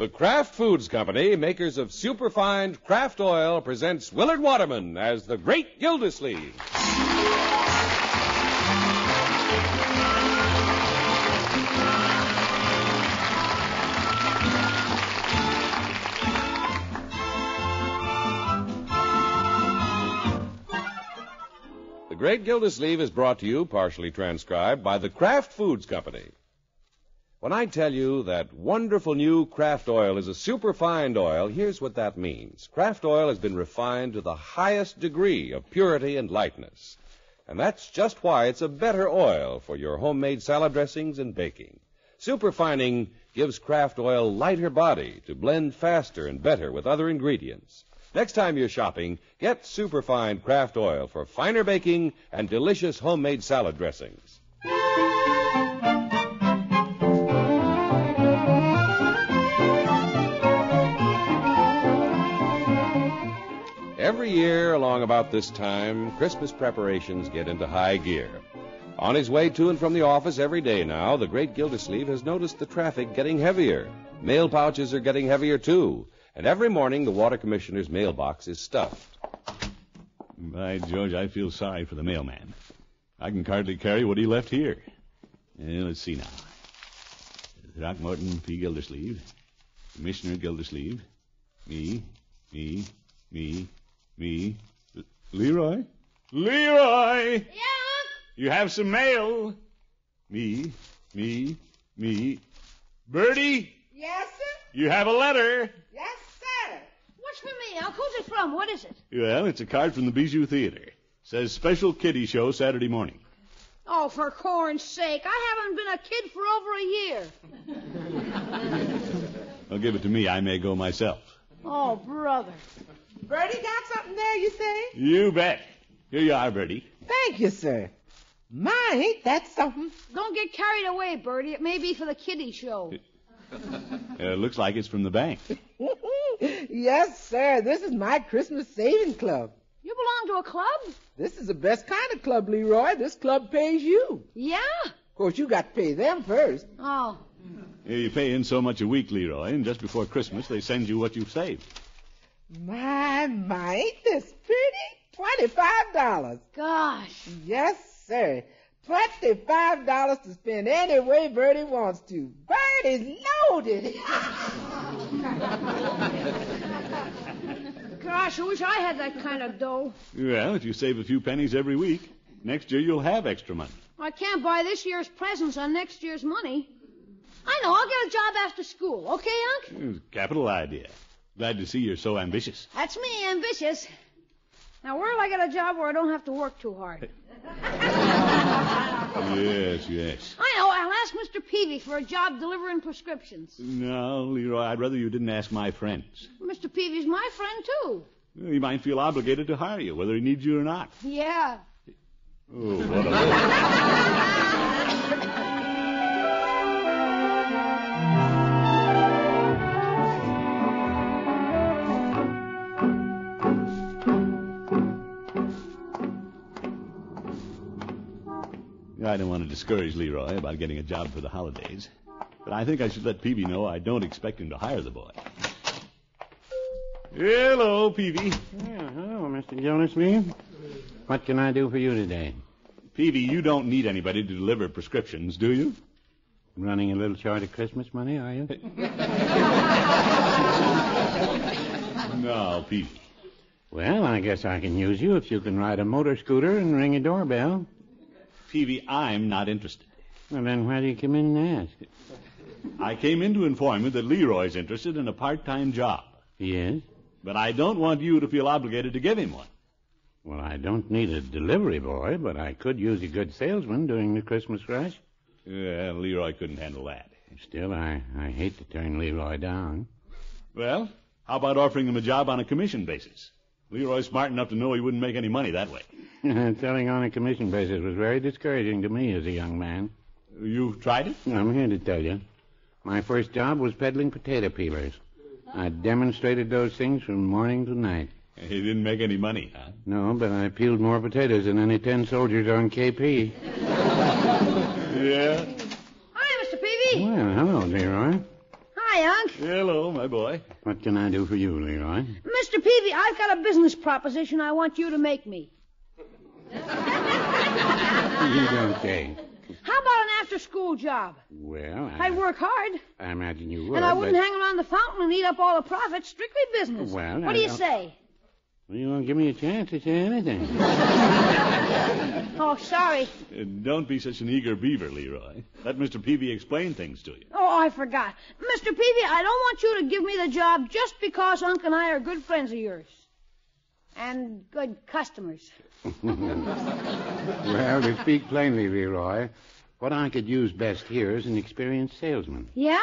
The Kraft Foods Company, makers of superfine Kraft Oil, presents Willard Waterman as the Great Gildersleeve. The Great Gildersleeve is brought to you, partially transcribed, by the Kraft Foods Company. When I tell you that wonderful new Kraft oil is a superfined oil, here's what that means. Kraft oil has been refined to the highest degree of purity and lightness. And that's just why it's a better oil for your homemade salad dressings and baking. Superfining gives Kraft oil lighter body to blend faster and better with other ingredients. Next time you're shopping, get superfine Kraft oil for finer baking and delicious homemade salad dressings. Along about this time, Christmas preparations get into high gear. On his way to and from the office every day now, the great Gildersleeve has noticed the traffic getting heavier. Mail pouches are getting heavier, too. And every morning, the water commissioner's mailbox is stuffed. By George, I feel sorry for the mailman. I can hardly carry what he left here. Let's see now. Throckmorton P. Gildersleeve, Commissioner Gildersleeve, me, me, me, me, Leroy, Leroy. Yeah, You have some mail. Me, me, me. Birdie, Yes, sir. you have a letter. Yes, sir. What's for me, Unc? Who's it from? What is it? Well, it's a card from the Bijou Theater. Says special kiddie show Saturday morning. Oh, for corn's sake. I haven't been a kid for over a year. Well, give it to me. I may go myself. Oh, brother. Birdie got something there, you say? You bet. Here you are, Birdie. Thank you, sir. My, ain't that something? Don't get carried away, Birdie. It may be for the kiddie show. Uh, looks like it's from the bank. yes, sir. This is my Christmas saving club. You belong to a club? This is the best kind of club, Leroy. This club pays you. Yeah? Of course, you got to pay them first. Oh. You pay in so much a week, Leroy, and just before Christmas they send you what you've saved. My, my, ain't this pretty? Twenty-five dollars. Gosh. Yes, sir. Twenty-five dollars to spend any way Birdie wants to. Birdie's loaded. Gosh, I wish I had that kind of dough. Well, if you save a few pennies every week, next year you'll have extra money. I can't buy this year's presents on next year's money. I know. I'll get a job after school. Okay, Unc? It's a capital idea. Glad to see you're so ambitious. That's me, ambitious. Now, where'll I get a job where I don't have to work too hard? Yes, yes. I know. I'll ask Mr. Peavey for a job delivering prescriptions. No, Leroy, I'd rather you didn't ask my friends. Mr. Peavey's my friend, too. He might feel obligated to hire you, whether he needs you or not. Yeah. Oh, what a... I don't want to discourage Leroy about getting a job for the holidays, but I think I should let Peavey know I don't expect him to hire the boy. Hello, Peavey. Yeah, hello, Mr. Gildersleeve. What can I do for you today? Peavey, you don't need anybody to deliver prescriptions, do you? Running a little short of Christmas money, are you? No, Peavey. well, I guess I can use you if you can ride a motor scooter and ring a doorbell. Peavey, I'm not interested. Well, then why do you come in and ask? I came in to inform you that Leroy's interested in a part-time job, Yes? but I don't want you to feel obligated to give him one. Well, I don't need a delivery boy, but I could use a good salesman during the Christmas rush. Yeah, Leroy couldn't handle that. Still, I, I hate to turn Leroy down. Well, how about offering him a job on a commission basis? Leroy's smart enough to know he wouldn't make any money that way. Selling on a commission basis was very discouraging to me as a young man. You've tried it? I'm here to tell you. My first job was peddling potato peelers. I demonstrated those things from morning to night. He didn't make any money, huh? No, but I peeled more potatoes than any ten soldiers on KP. Yeah. Hi, Mr. Peavey. Well, hello, Leroy. Hi, Hello, my boy. What can I do for you, Leroy? Mr. Peavey, I've got a business proposition I want you to make me. You don't say. How about an after-school job? Well, I, I'd work hard, I imagine you would. and I wouldn't but... hang around the fountain and eat up all the profits. Strictly business. Well, what I do you don't- say? Well, you won't give me a chance to say anything. Oh, sorry. Uh, don't be such an eager beaver, Leroy. Let Mr. Peavey explain things to you. Oh, I forgot. Mr. Peavey, I don't want you to give me the job just because Unc and I are good friends of yours. And good customers. well, to speak plainly, Leroy, what I could use best here is an experienced salesman. Yeah?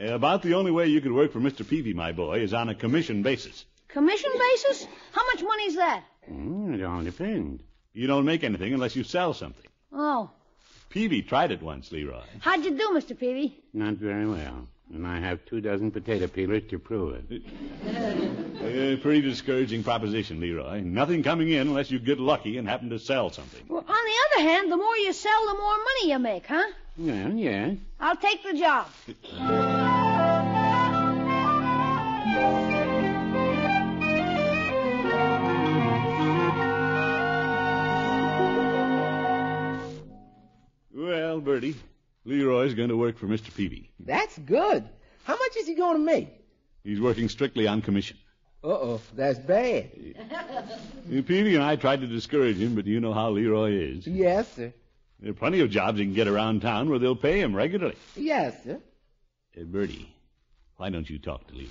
Uh, About the only way you could work for Mr. Peavey, my boy, is on a commission basis. Commission basis? How much money's that? Hmm, it all depends. You don't make anything unless you sell something. Oh. Peavey tried it once, Leroy. How'd you do, Mr. Peavey? Not very well. And I have two dozen potato peelers to prove it. A pretty discouraging proposition, Leroy. Nothing coming in unless you get lucky and happen to sell something. Well, on the other hand, the more you sell, the more money you make, huh? Well, yes. I'll take the job. Birdie, Leroy's going to work for Mr. Peavey. That's good. How much is he going to make? He's working strictly on commission. Uh-oh, that's bad. Peavey and I tried to discourage him, but you know how Leroy is. Yes, sir. There are plenty of jobs he can get around town where they'll pay him regularly. Yes, sir. Uh, Birdie, why don't you talk to Leroy?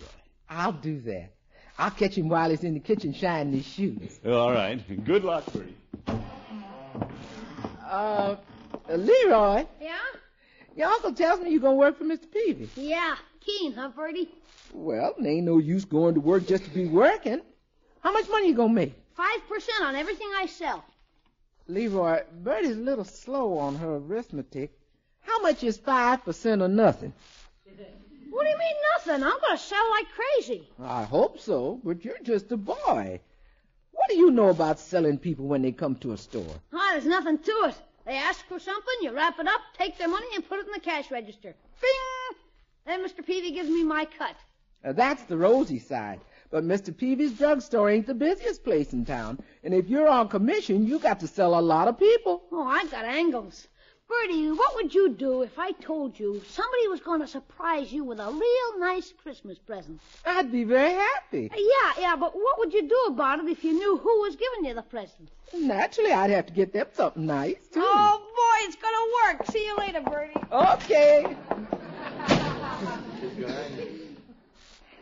I'll do that. I'll catch him while he's in the kitchen shining his shoes. All right. Good luck, Birdie. Uh, uh, Leroy, Yeah? your uncle tells me you're going to work for Mr. Peavey. Yeah. Keen, huh, Birdie? Well, it ain't no use going to work just to be working. How much money you going to make? Five percent on everything I sell. Leroy, Birdie's a little slow on her arithmetic. How much is 5% of nothing? What do you mean nothing? I'm going to sell like crazy. I hope so, but you're just a boy. What do you know about selling people when they come to a store? Ah, there's nothing to it. They ask for something, you wrap it up, take their money, and put it in the cash register. Bing! Then Mr. Peavey gives me my cut. Uh, that's the rosy side. But Mr. Peavey's drugstore ain't the busiest place in town. And if you're on commission, you got to sell a lot of people. Oh, I've got angles. Birdie, what would you do if I told you somebody was going to surprise you with a real nice Christmas present? I'd be very happy. Uh, Yeah, yeah, but what would you do about it if you knew who was giving you the present? Naturally, I'd have to get them something nice, too. Oh, boy, it's going to work. See you later, Birdie. Okay.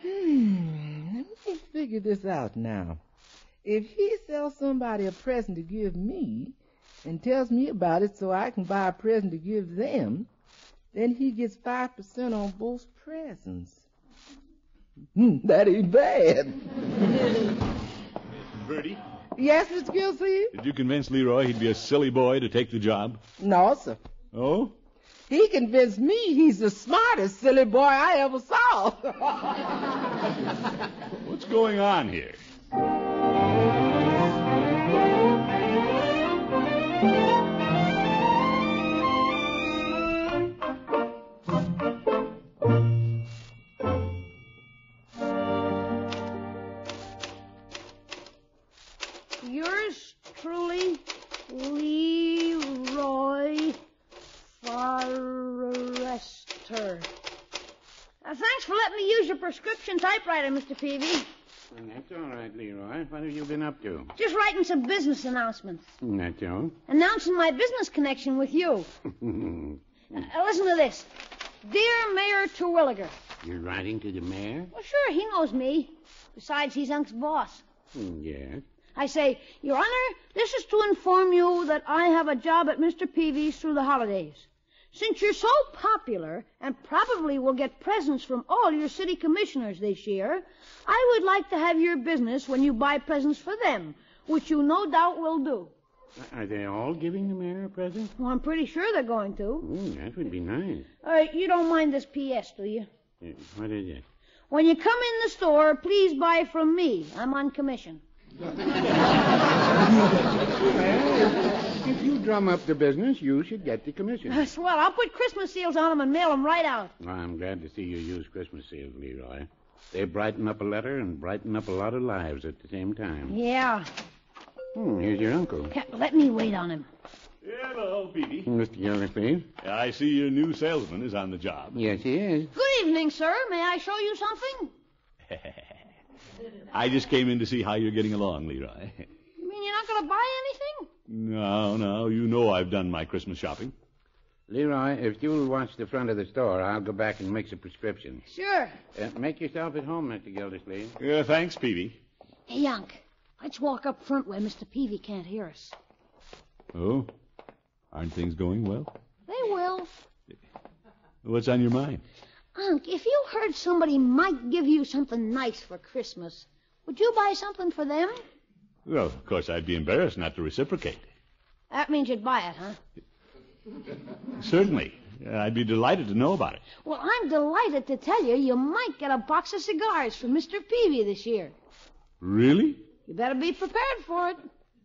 Hmm, let me figure this out now. If he sells somebody a present to give me and tells me about it so I can buy a present to give them, then he gets 5% on both presents. Hmm, that ain't bad. Birdie, Yes, Mr. Gilsey? did you convince Leroy he'd be a silly boy to take the job? No, sir. Oh? He convinced me he's the smartest silly boy I ever saw. What's going on here? Typewriter, Mr. Peavey. Well, that's all right, Leroy. What have you been up to? Just writing some business announcements. That's all. Announcing my business connection with you. Uh, listen to this. Dear Mayor Terwilliger. You're writing to the mayor? Well, sure, he knows me. Besides, he's Unc's boss. Hmm, Yes. I say, Your Honor, this is to inform you that I have a job at Mr. Peavey's through the holidays. Since you're so popular and probably will get presents from all your city commissioners this year, I would like to have your business when you buy presents for them, which you no doubt will do. Are they all giving the mayor a present? Well, I'm pretty sure they're going to. That would be nice. Uh, you don't mind this P.S., do you? What is it? When you come in the store, please buy from me. I'm on commission. If you drum up the business, you should get the commission. Swell, I'll put Christmas seals on 'em and mail 'em right out. Well, I'm glad to see you use Christmas seals, Leroy. They brighten up a letter and brighten up a lot of lives at the same time. Yeah. Hmm, here's your uncle. Yeah, Let me wait on him. Hello, Peavey. Mr. Gildersleeve? I see your new salesman is on the job. Yes, he is. Good evening, sir. May I show you something? I just came in to see how you're getting along, Leroy. You mean you're not going to buy anything? No, no, you know I've done my Christmas shopping. Leroy, if you'll watch the front of the store, I'll go back and mix a prescription. Sure. Uh, make yourself at home, Mr. Gildersleeve. Yeah, thanks, Peavey. Hey, Unc, let's walk up front where Mr. Peavey can't hear us. Oh, aren't things going well? They will. What's on your mind? Unc, if you heard somebody might give you something nice for Christmas, would you buy something for them? Well, of course, I'd be embarrassed not to reciprocate. That means you'd buy it, huh? Certainly. Uh, I'd be delighted to know about it. Well, I'm delighted to tell you you might get a box of cigars from Mr. Peavey this year. Really? You better be prepared for it.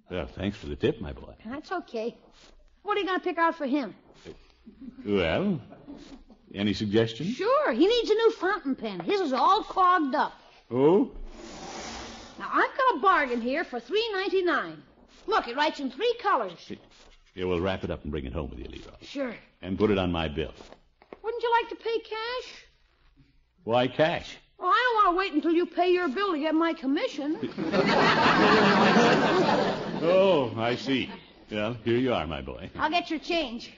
Well, thanks for the tip, my boy. That's okay. What are you going to pick out for him? Well, any suggestions? Sure, he needs a new fountain pen. His is all clogged up. Oh? Now I've got a bargain here for three ninety nine. Look, it writes in three colors. Yeah, well, wrap it up and bring it home with you, Leroy. Sure. And put it on my bill. Wouldn't you like to pay cash? Why cash? Well, I don't want to wait until you pay your bill to get my commission. Oh, I see. Well, here you are, my boy. I'll get your change.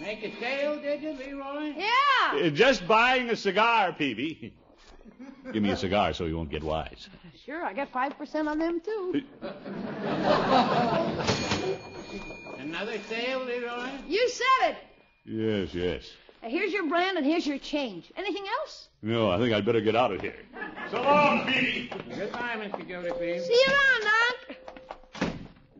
Make a sale, did you, Leroy? Yeah. Uh, Just buying a cigar, Peavey. Give me a cigar so you won't get wise. Sure, I get five percent on them too. Another sale, Leroy? You said it. Yes, yes. Now, here's your brand and here's your change. Anything else? No, I think I'd better get out of here. So long, Peavey. Goodbye, Mr. Gildersleeve. See you around, Unc.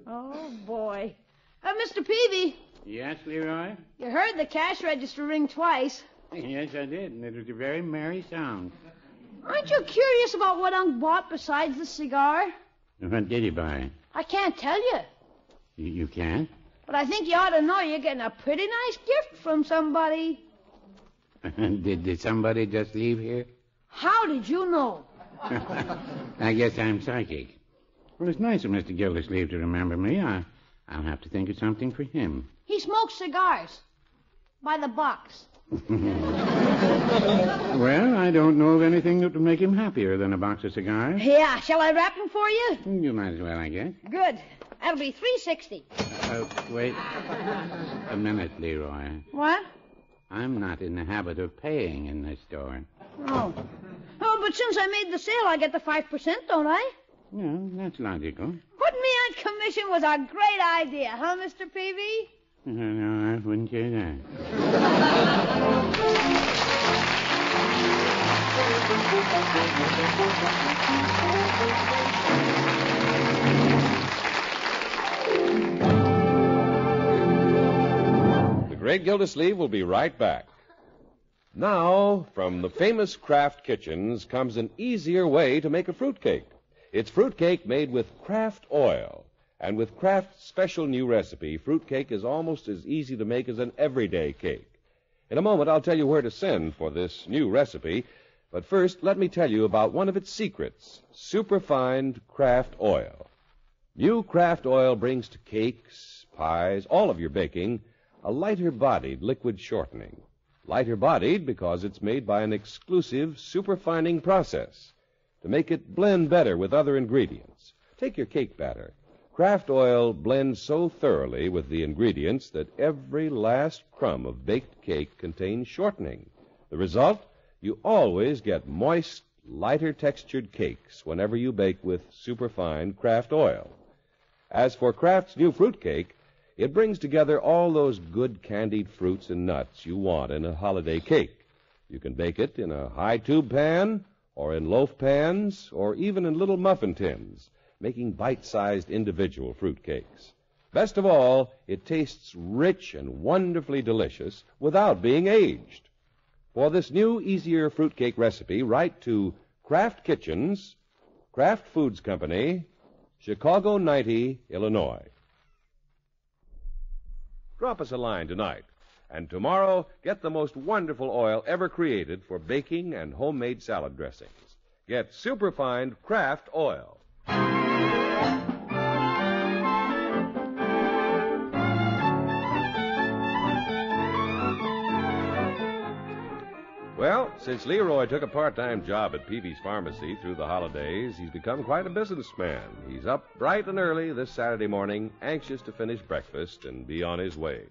Oh boy. Uh, Mr. Peavey, Yes, Leroy? you heard the cash register ring twice. Yes, I did, and it was a very merry sound. Aren't you curious about what Unc bought besides the cigar? What did he buy? I can't tell you, You, you can't? but I think you ought to know you're getting a pretty nice gift from somebody. did, did somebody just leave here? How did you know? I guess I'm psychic. Well, it's nice of Mr. Gildersleeve to remember me. I, I'll have to think of something for him. He smokes cigars. By the box. Well, I don't know of anything that would make him happier than a box of cigars. Yeah, shall I wrap them for you? You might as well, I guess. Good. That'll be three sixty. Uh, wait a minute, Leroy. What? I'm not in the habit of paying in this store. Oh. Oh, but since I made the sale, I get the five percent, don't I? No, that's logical. Putting me on commission was a great idea, huh, Mr. Peavey? No, I wouldn't say that. The Great Gildersleeve will be right back. Now, from the famous Kraft kitchens comes an easier way to make a fruitcake. It's fruitcake made with Kraft oil. And with Kraft's special new recipe, fruitcake is almost as easy to make as an everyday cake. In a moment, I'll tell you where to send for this new recipe. But first, let me tell you about one of its secrets superfined Kraft oil. New Kraft oil brings to cakes, pies, all of your baking, a lighter bodied liquid shortening. Lighter bodied because it's made by an exclusive superfining process to make it blend better with other ingredients. Take your cake batter. Kraft oil blends so thoroughly with the ingredients that every last crumb of baked cake contains shortening. The result? You always get moist, lighter textured cakes whenever you bake with superfine Kraft oil. As for Kraft's new fruit cake, it brings together all those good candied fruits and nuts you want in a holiday cake. You can bake it in a high tube pan, or in loaf pans, or even in little muffin tins, making bite sized individual fruit cakes. Best of all, it tastes rich and wonderfully delicious without being aged. For this new, easier fruitcake recipe, write to Kraft Kitchens, Kraft Foods Company, Chicago 90, Illinois. drop us a line tonight. And tomorrow, get the most wonderful oil ever created for baking and homemade salad dressings. Get superfine Kraft oil. Since Leroy took a part-time job at Peavey's Pharmacy through the holidays, he's become quite a businessman. He's up bright and early this Saturday morning, anxious to finish breakfast and be on his way.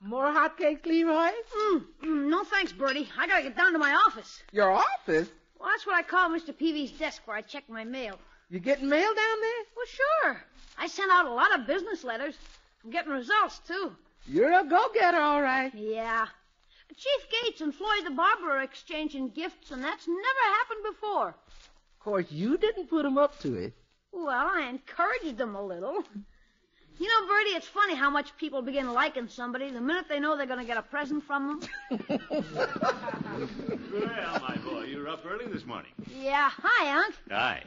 More hotcakes, Leroy? Mm, mm, no thanks, Birdie. I gotta get down to my office. Your office? Well, that's what I call Mr. Peavey's desk where I check my mail. You getting mail down there? Well, sure. I sent out a lot of business letters. I'm getting results, too. You're a go-getter, all right. Yeah. Chief Gates and Floyd the Barber are exchanging gifts, and that's never happened before. Of course, you didn't put 'em up to it. Well, I encouraged them a little. You know, Birdie, it's funny how much people begin liking somebody the minute they know they're going to get a present from them. Well, my boy, you're up early this morning. yeah. Hi, Unc. Aye.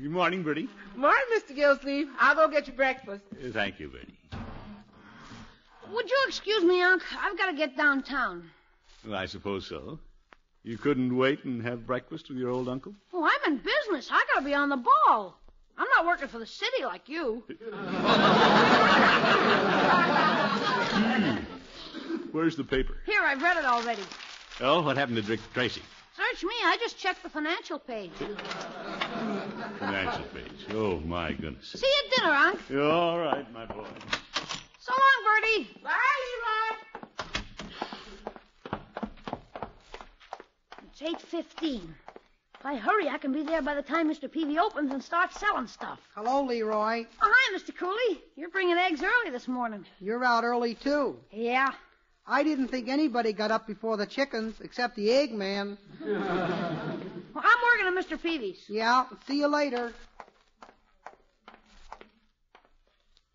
Good morning, Birdie. Morning, Mr. Gillsleeve. I'll go get you breakfast. Uh, Thank you, Birdie. Would you excuse me, Unc? I've got to get downtown. Well, I suppose so. You couldn't wait and have breakfast with your old uncle? Oh, I'm in business. I got to be on the ball. I'm not working for the city like you. Where's the paper? Here, I've read it already. Oh, what happened to Dick Tracy? Search me. I just checked the financial page. Financial page. Oh, my goodness. See you at dinner, Unc. You're all right, my boy. So long, Birdie. Bye, Leroy. It's eight fifteen. If I hurry, I can be there by the time Mr. Peavey opens and starts selling stuff. Hello, Leroy. Oh, hi, Mr. Cooley. You're bringing eggs early this morning. You're out early, too. Yeah. I didn't think anybody got up before the chickens except the egg man. Well, I'm working at Mr. Peavey's. Yeah, see you later.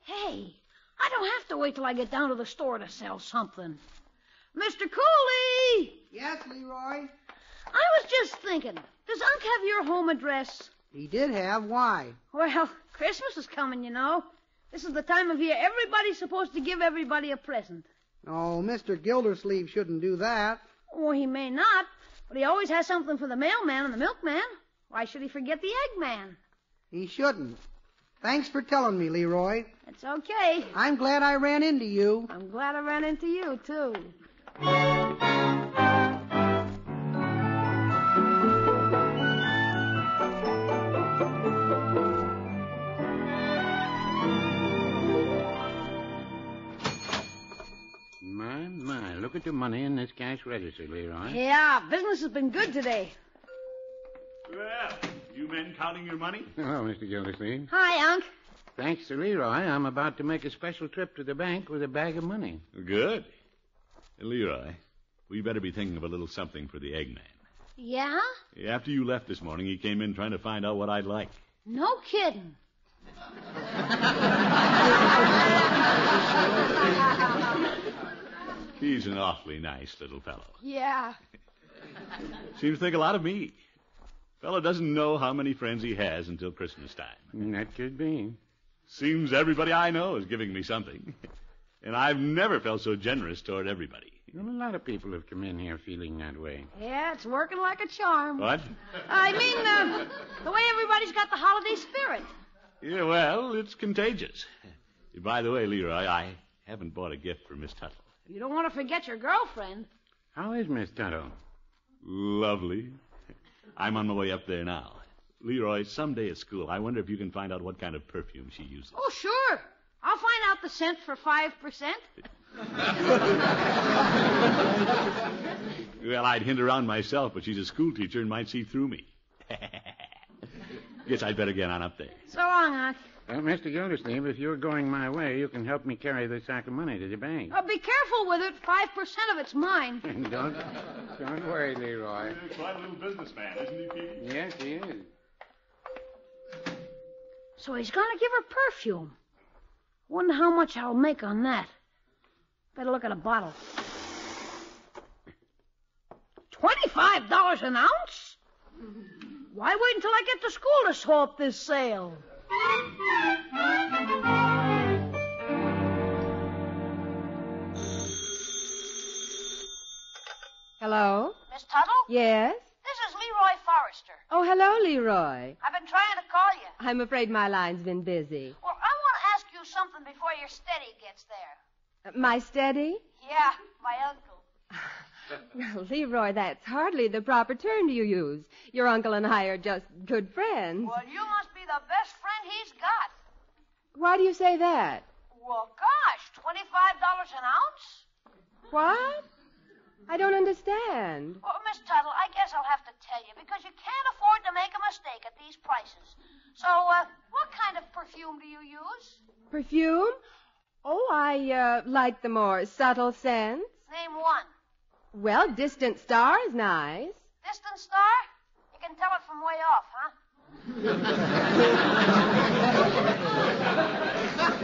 Hey, I don't have to wait till I get down to the store to sell something. Mr. Cooley! Yes, Leroy. I was just thinking, does Unc have your home address? He did have. Why? Well, Christmas is coming, you know. This is the time of year everybody's supposed to give everybody a present. Oh, Mr. Gildersleeve shouldn't do that. Well, he may not, but he always has something for the mailman and the milkman. Why should he forget the eggman? He shouldn't. Thanks for telling me, Leroy. It's okay. I'm glad I ran into you. I'm glad I ran into you, too. My, look at the money in this cash register, Leroy. Yeah, business has been good today. Well, you men counting your money? Hello, Mr. Gildersleeve. Hi, Unc. Thanks to Leroy, I'm about to make a special trip to the bank with a bag of money. Good. Leroy, we better be thinking of a little something for the Eggman. Yeah? After you left this morning, he came in trying to find out what I'd like. No kidding. He's an awfully nice little fellow. Yeah. Seems to think a lot of me. Fellow doesn't know how many friends he has until Christmas time. That could be. Seems everybody I know is giving me something. And I've never felt so generous toward everybody. Well, a lot of people have come in here feeling that way. Yeah, it's working like a charm. What? I mean, uh, the way everybody's got the holiday spirit. Yeah, well, it's contagious. By the way, Leroy, I haven't bought a gift for Miss Tuttle. You don't want to forget your girlfriend. How is Miss Tuttle? Lovely. I'm on my way up there now. Leroy, someday at school, I wonder if you can find out what kind of perfume she uses. Oh, sure. I'll find out the scent for 5%. Well, I'd hint around myself, but she's a school teacher and might see through me. Guess I'd better get on up there. So long, Unc. Uh, Mr. Gildersleeve, if you're going my way, you can help me carry this sack of money to the bank. Uh, be careful with it. 5% of it's mine. don't, don't worry, Leroy. Quite a little businessman, isn't he, Pete? Yes, he is. So he's going to give her perfume. Wonder how much I'll make on that. Better look at a bottle. Twenty-five dollars an ounce? Why wait until I get to school to swap this sale? Hello? Miss Tuttle? Yes? This is Leroy Forrester. Oh, hello, Leroy. I've been trying to call you. I'm afraid my line's been busy. Well, I want to ask you something before your steady gets there. Uh, my steady? Yeah, my uncle. Well, Leroy, that's hardly the proper term you use. Your uncle and I are just good friends. Well, you must be the best friend he's got. Why do you say that? Well, gosh, $25 an ounce? What? I don't understand. Well, Miss Tuttle, I guess I'll have to tell you because you can't afford to make a mistake at these prices. So, uh, what kind of perfume do you use? Perfume? Oh, I uh, like the more subtle scents. Name one. Well, Distant Star is nice. Distant star? You can tell it from way off, huh?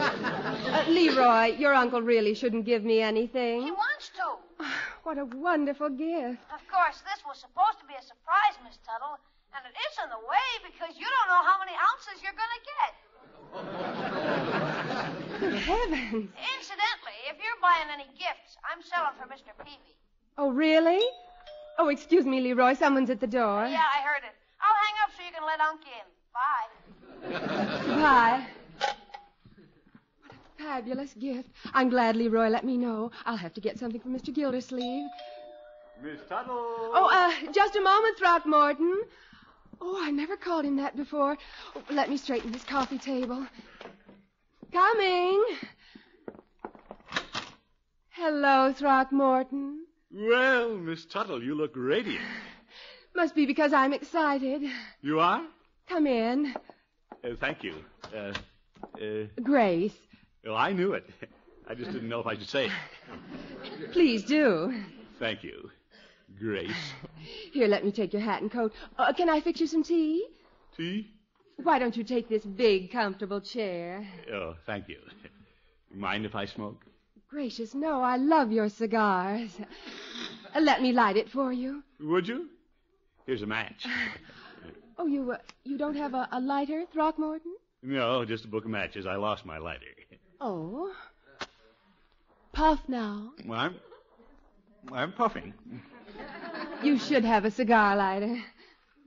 Uh, Leroy, your uncle really shouldn't give me anything. He wants to. What a wonderful gift. Of course, this was supposed to be a surprise, Miss Tuttle, and it is in the way because you don't know how many ounces you're going to get. Good heavens. Incidentally, if you're buying any gifts, I'm selling for Mr. Peavey. Oh, really? Oh, excuse me, Leroy. Someone's at the door. Yeah, I heard it. I'll hang up so you can let Unc in. Bye. Bye. What a fabulous gift. I'm glad Leroy let me know. I'll have to get something for Mr. Gildersleeve. Miss Tuttle. Oh, uh, just a moment, Throckmorton. Oh, I never called him that before. Oh, let me straighten this coffee table. Coming. Hello, Throckmorton. Well, Miss Tuttle, you look radiant. Must be because I'm excited. You are? Come in. Uh, thank you. Uh, uh, Grace, well, I knew it. I just didn't know if I should say it. please do. Thank you, Grace. Here, let me take your hat and coat. Uh, can I fix you some tea? Tea? Why don't you take this big, comfortable chair? Oh, thank you. Mind if I smoke? Gracious, no, I love your cigars. Uh, let me light it for you. Would you? Here's a match. Oh, you uh, you don't have a, a lighter, Throckmorton? No, just a book of matches. I lost my lighter. Oh. Puff now. Well, I'm, I'm puffing. You should have a cigar lighter.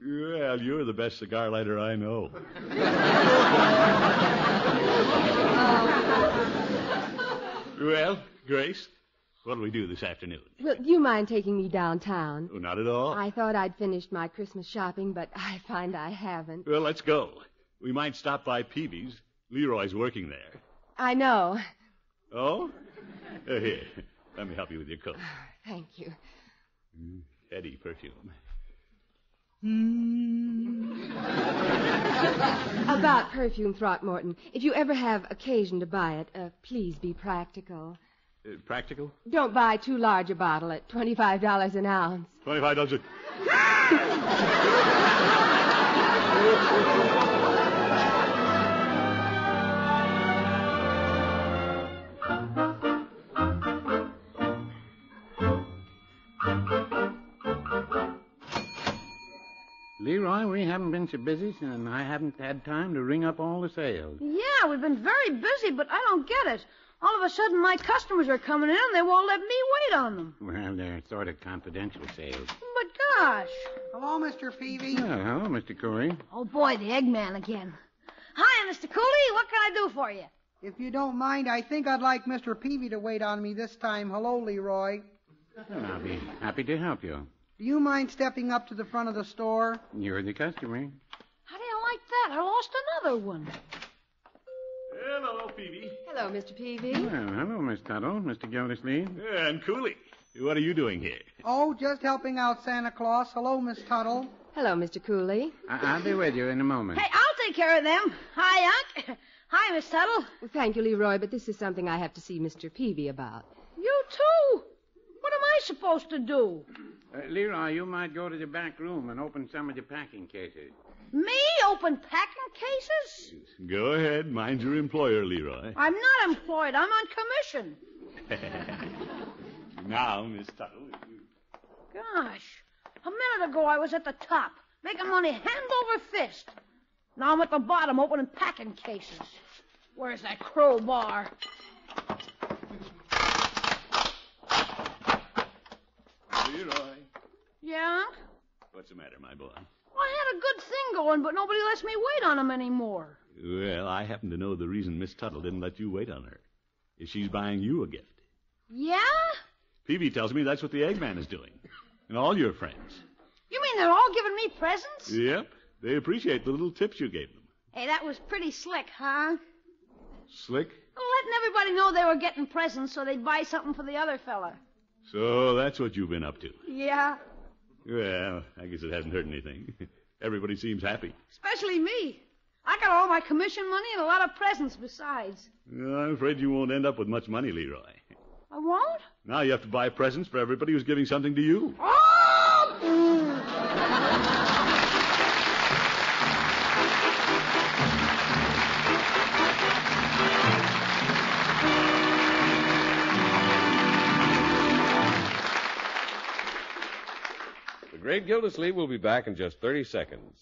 Well, you're the best cigar lighter I know. well, Grace, what'll we do this afternoon? Well, do you mind taking me downtown? Oh, not at all. I thought I'd finished my Christmas shopping, but I find I haven't. Well, let's go. We might stop by Peavy's. Leroy's working there. I know. Oh? Uh, here, let me help you with your coat. Thank you. Heady perfume. About perfume, Throckmorton. If you ever have occasion to buy it, uh, please be practical. Uh, practical? Don't buy too large a bottle at $25 an ounce. Twenty-five dollars. Leroy, we haven't been so busy, and I haven't had time to ring up all the sales. Yeah, we've been very busy, but I don't get it. All of a sudden, my customers are coming in, and they won't let me wait on them. Well, they're sort of confidential sales. But gosh. Hello, Mr. Peavey. Well, hello, Mr. Cooley. Oh, boy, the Eggman again. Hi, Mr. Cooley. What can I do for you? If you don't mind, I think I'd like Mr. Peavey to wait on me this time. Hello, Leroy. Well, I'll be happy to help you. Do you mind stepping up to the front of the store? You're the customer. How do you like that? I lost another one. Hello, Peavey. Hello, Mr. Peavey. Well, hello, Miss Tuttle, Mr. Gildersleeve. And Cooley. What are you doing here? Oh, just helping out Santa Claus. Hello, Miss Tuttle. Hello, Mr. Cooley. I- I'll be with you in a moment. Hey, I'll take care of them. Hi, Unc. Hi, Miss Tuttle. Well, thank you, Leroy, but this is something I have to see Mr. Peavey about. You too. What am I supposed to do? Uh, Leroy, you might go to the back room and open some of the packing cases. Me open packing cases? Go ahead. Mind your employer, Leroy. I'm not employed. I'm on commission. now, Miss Tuttle. Gosh. A minute ago I was at the top, making money hand over fist. Now I'm at the bottom opening packing cases. Where's that crowbar? Leroy. Yeah? What's the matter, my boy? I had a good thing going, but nobody lets me wait on 'em anymore. Well, I happen to know the reason Miss Tuttle didn't let you wait on her. Is she's buying you a gift. Yeah? Peavey tells me that's what the Eggman is doing. And all your friends. You mean they're all giving me presents? Yep. They appreciate the little tips you gave them. Hey, that was pretty slick, huh? Slick? Well, letting everybody know they were getting presents so they'd buy something for the other fella. So that's what you've been up to. Yeah, Well, I guess it hasn't hurt anything. Everybody seems happy. especially me. I got all my commission money and a lot of presents besides. Well, I'm afraid you won't end up with much money, Leroy. I won't? Now you have to buy presents for everybody who's giving something to you. Oh! Great Gildersleeve will be back in just 30 seconds.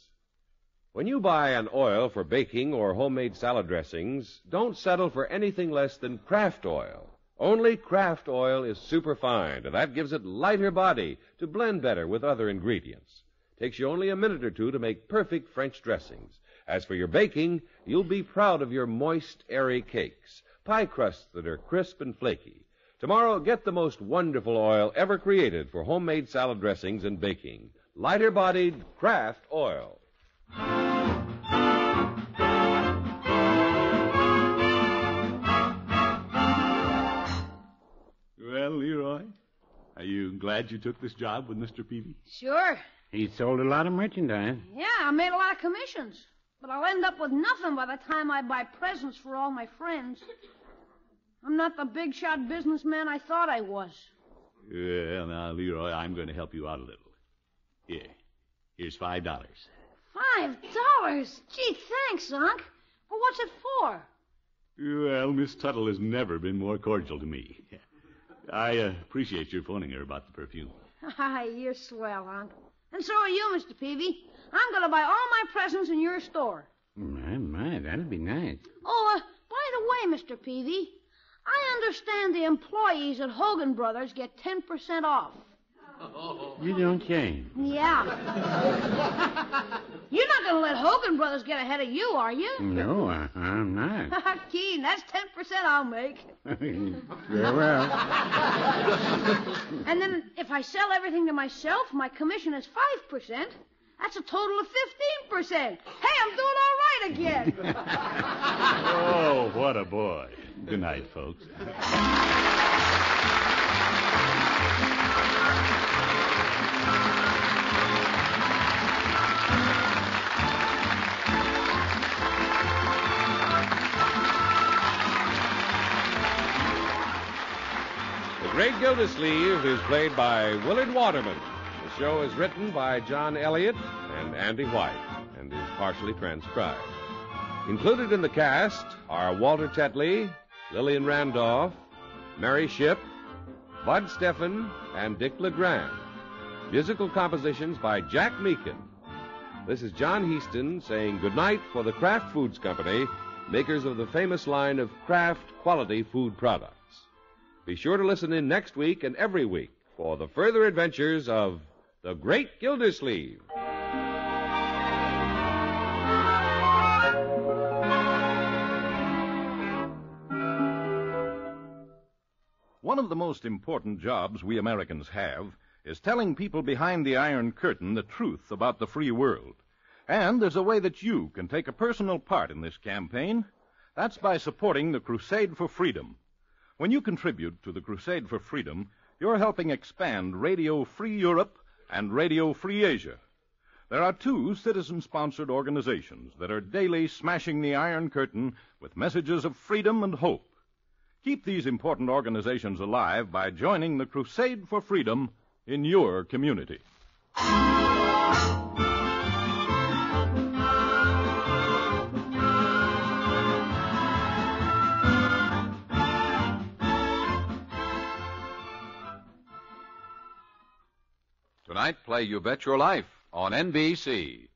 When you buy an oil for baking or homemade salad dressings, don't settle for anything less than Kraft oil. Only Kraft oil is superfine, and that gives it lighter body to blend better with other ingredients. Takes you only a minute or two to make perfect French dressings. As for your baking, you'll be proud of your moist, airy cakes, pie crusts that are crisp and flaky. Tomorrow, get the most wonderful oil ever created for homemade salad dressings and baking. Lighter bodied Kraft oil. Well, Leroy, are you glad you took this job with Mr. Peavey? Sure. He sold a lot of merchandise. Yeah, I made a lot of commissions. But I'll end up with nothing by the time I buy presents for all my friends. I'm not the big shot businessman I thought I was. Well, now, Leroy, I'm going to help you out a little. Here. Here's five dollars. Five dollars? Gee, thanks, Unc. Well, what's it for? Well, Miss Tuttle has never been more cordial to me. I uh, appreciate your phoning her about the perfume. Hi, you're swell, Unc. And so are you, Mr. Peavey. I'm going to buy all my presents in your store. My, my, that'll be nice. Oh, uh, by the way, Mr. Peavey, I understand the employees at Hogan Brothers get 10% off. You don't say. Yeah. You're not going to let Hogan Brothers get ahead of you, are you? No, I, I'm not. Ah, Keen, that's 10% I'll make. Very well. And then if I sell everything to myself, my commission is 5%. That's a total of 15%. Hey, I'm doing all right again. Oh, what a boy. Good night, folks. The Great Gildersleeve is played by Willard Waterman. The show is written by John Elliotte and Andy White and is partially transcribed. Included in the cast are Walter Tetley, Lillian Randolph, Mary Shipp, Bud Stefan, and Dick LeGrand. Musical compositions by Jack Meakin. This is John Heaston saying goodnight for the Kraft Foods Company, makers of the famous line of Kraft quality food products. Be sure to listen in next week and every week for the further adventures of the Great Gildersleeve. The most important jobs we Americans have is telling people behind the Iron Curtain the truth about the free world. And there's a way that you can take a personal part in this campaign. That's by supporting the Crusade for Freedom. When you contribute to the Crusade for Freedom, you're helping expand Radio Free Europe and Radio Free Asia. There are two citizen sponsored organizations that are daily smashing the Iron Curtain with messages of freedom and hope. Keep these important organizations alive by joining the Crusade for Freedom in your community. Tonight, play You Bet Your Life on NBC.